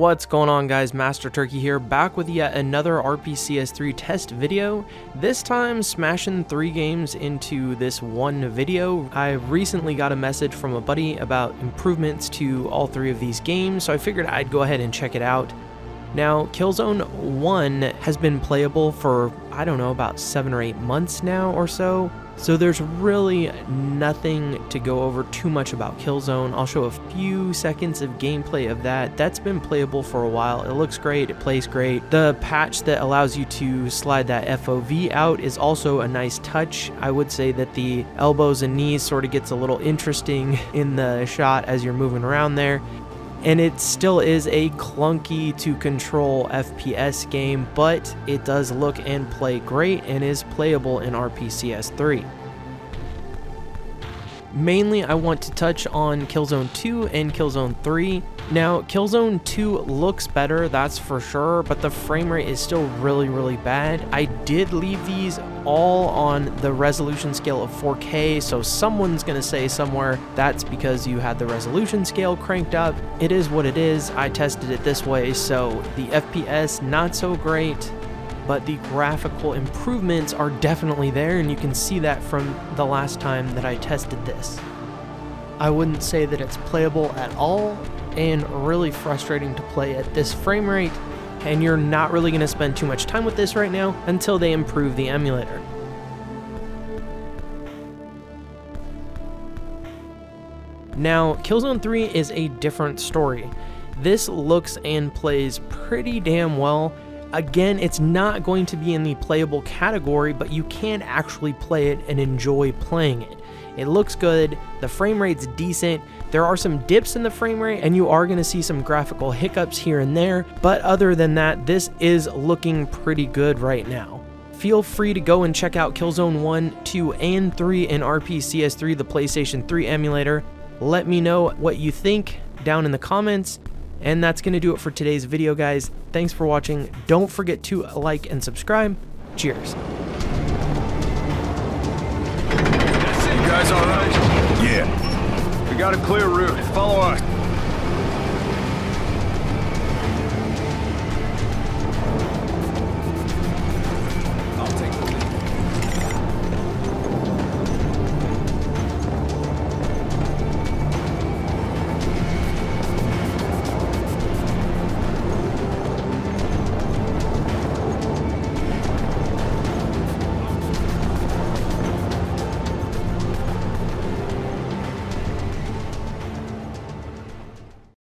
What's going on guys, Master Turkey here, back with yet another RPCS3 test video, this time smashing three games into this one video. I recently got a message from a buddy about improvements to all three of these games, so I figured I'd go ahead and check it out. Now, Killzone 1 has been playable for, I don't know, about 7 or 8 months now or so, so there's really nothing to go over too much about Killzone. I'll show a few seconds of gameplay of that. That's been playable for a while. It looks great, it plays great. The patch that allows you to slide that FOV out is also a nice touch. I would say that the elbows and knees sort of gets a little interesting in the shot as you're moving around there and it still is a clunky to control FPS game, but it does look and play great and is playable in RPCS 3. Mainly, I want to touch on Killzone 2 and Killzone 3. Now, Killzone 2 looks better, that's for sure, but the frame rate is still really, really bad. I did leave these all on the resolution scale of 4K, so someone's gonna say somewhere that's because you had the resolution scale cranked up. It is what it is. I tested it this way, so the FPS not so great but the graphical improvements are definitely there and you can see that from the last time that I tested this. I wouldn't say that it's playable at all and really frustrating to play at this frame rate and you're not really going to spend too much time with this right now until they improve the emulator. Now, Killzone 3 is a different story. This looks and plays pretty damn well Again, it's not going to be in the playable category, but you can actually play it and enjoy playing it. It looks good, the frame rate's decent, there are some dips in the frame rate, and you are going to see some graphical hiccups here and there, but other than that, this is looking pretty good right now. Feel free to go and check out Killzone 1, 2, and 3 in RPCS3, the PlayStation 3 emulator. Let me know what you think down in the comments, and that's going to do it for today's video, guys. Thanks for watching. Don't forget to like and subscribe. Cheers. You guys all right? Yeah. We got a clear route. Follow us.